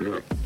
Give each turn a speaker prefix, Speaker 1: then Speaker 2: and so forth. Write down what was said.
Speaker 1: Yeah.